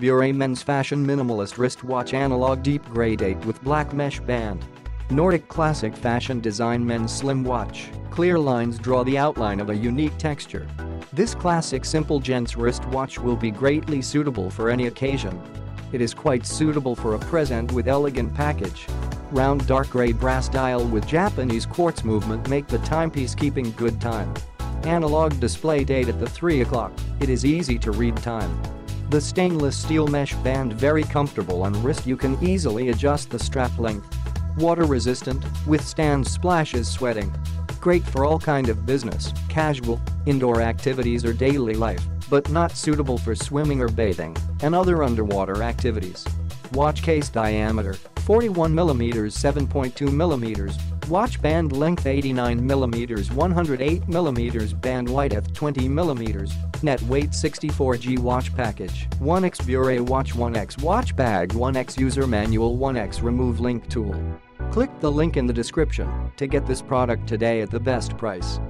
BUREI Men's Fashion Minimalist Wristwatch Analog Deep Grey Date with Black Mesh Band. Nordic Classic Fashion Design Men's Slim Watch. Clear lines draw the outline of a unique texture. This classic simple gents wristwatch will be greatly suitable for any occasion. It is quite suitable for a present with elegant package. Round dark gray brass dial with Japanese quartz movement make the timepiece keeping good time. Analog display date at the 3 o'clock, it is easy to read time. The stainless steel mesh band very comfortable on wrist you can easily adjust the strap length. Water resistant, withstands splashes sweating. Great for all kind of business, casual, indoor activities or daily life, but not suitable for swimming or bathing and other underwater activities. Watch case diameter 41mm 7.2mm Watch band length 89mm 108mm band width 20mm Net weight 64G watch package 1X BUREI watch 1X watch bag 1X user manual 1X remove link tool Click the link in the description to get this product today at the best price.